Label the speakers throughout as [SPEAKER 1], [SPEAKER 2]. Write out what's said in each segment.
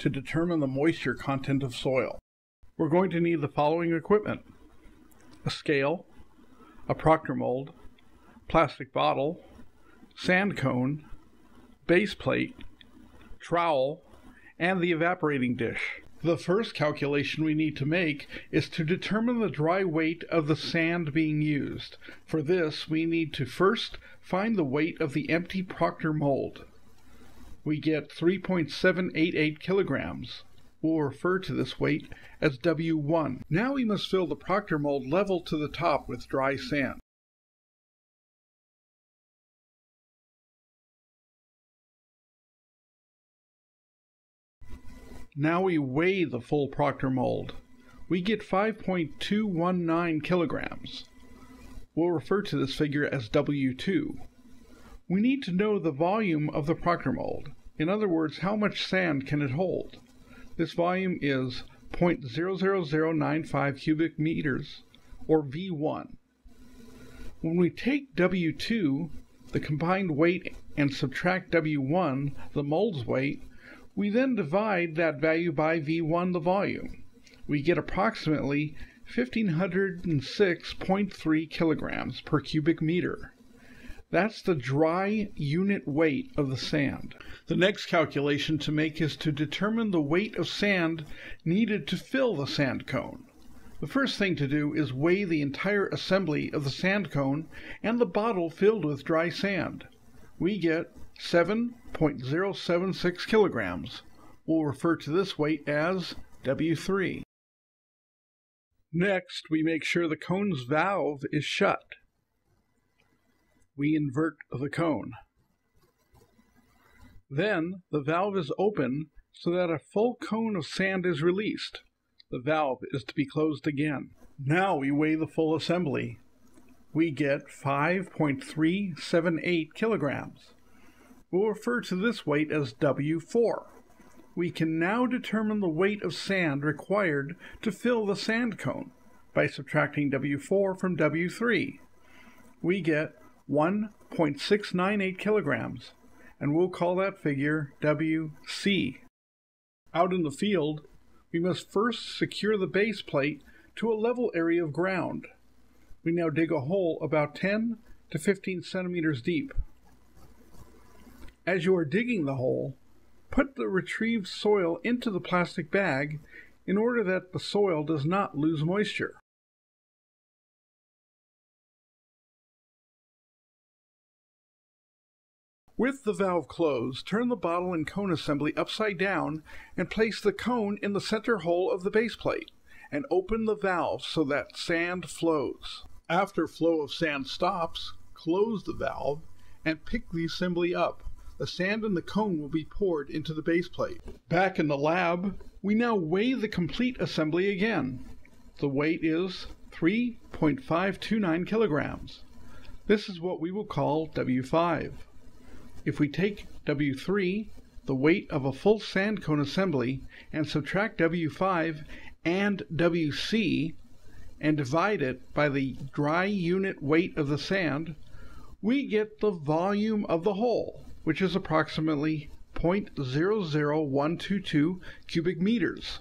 [SPEAKER 1] to determine the moisture content of soil. We're going to need the following equipment. A scale, a proctor mold, plastic bottle, sand cone, base plate, trowel, and the evaporating dish. The first calculation we need to make is to determine the dry weight of the sand being used. For this, we need to first find the weight of the empty proctor mold. We get 3.788 kilograms. We'll refer to this weight as W1. Now we must fill the proctor mold level to the top with dry sand. Now we weigh the full proctor mold. We get 5.219 kilograms. We'll refer to this figure as W2. We need to know the volume of the proctor mold. In other words, how much sand can it hold? This volume is 0.00095 cubic meters, or V1. When we take W2, the combined weight, and subtract W1, the mold's weight, we then divide that value by V1, the volume. We get approximately 1506.3 kilograms per cubic meter. That's the dry unit weight of the sand. The next calculation to make is to determine the weight of sand needed to fill the sand cone. The first thing to do is weigh the entire assembly of the sand cone and the bottle filled with dry sand. We get 7.076 kilograms. We'll refer to this weight as W3. Next, we make sure the cone's valve is shut. We invert the cone. Then, the valve is open so that a full cone of sand is released. The valve is to be closed again. Now we weigh the full assembly. We get 5.378 kilograms. We'll refer to this weight as W4. We can now determine the weight of sand required to fill the sand cone by subtracting W4 from W3. We get 1.698 kilograms, and we'll call that figure WC. Out in the field, we must first secure the base plate to a level area of ground. We now dig a hole about 10 to 15 centimeters deep. As you are digging the hole, put the retrieved soil into the plastic bag in order that the soil does not lose moisture. With the valve closed, turn the bottle and cone assembly upside down and place the cone in the center hole of the base plate and open the valve so that sand flows. After flow of sand stops, close the valve and pick the assembly up. The sand in the cone will be poured into the base plate. Back in the lab, we now weigh the complete assembly again. The weight is 3.529 kilograms. This is what we will call W5. If we take W3, the weight of a full sand cone assembly, and subtract W5 and WC, and divide it by the dry unit weight of the sand, we get the volume of the hole which is approximately 0.00122 cubic meters.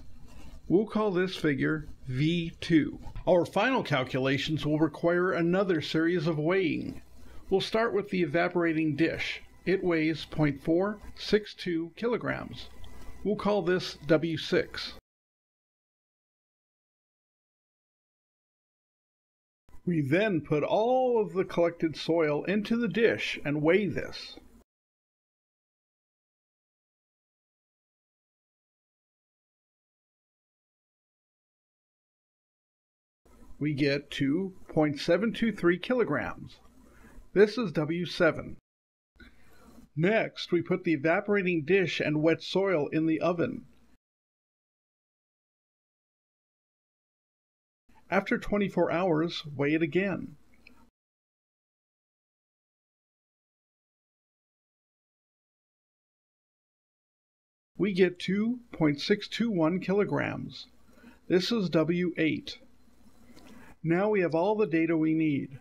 [SPEAKER 1] We'll call this figure V2. Our final calculations will require another series of weighing. We'll start with the evaporating dish. It weighs 0.462 kilograms. We'll call this W6. We then put all of the collected soil into the dish and weigh this. we get 2.723 kilograms. This is W7. Next, we put the evaporating dish and wet soil in the oven. After 24 hours, weigh it again. We get 2.621 kilograms. This is W8. Now we have all the data we need.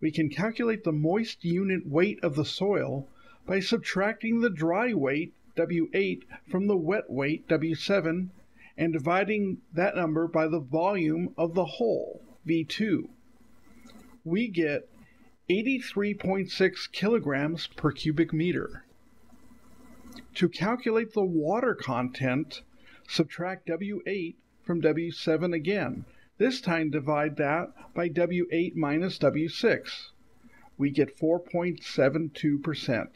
[SPEAKER 1] We can calculate the moist unit weight of the soil by subtracting the dry weight W8 from the wet weight W7 and dividing that number by the volume of the hole V2, we get 83.6 kilograms per cubic meter. To calculate the water content, subtract W8 from W7 again. This time divide that by W8 minus W6. We get 4.72%.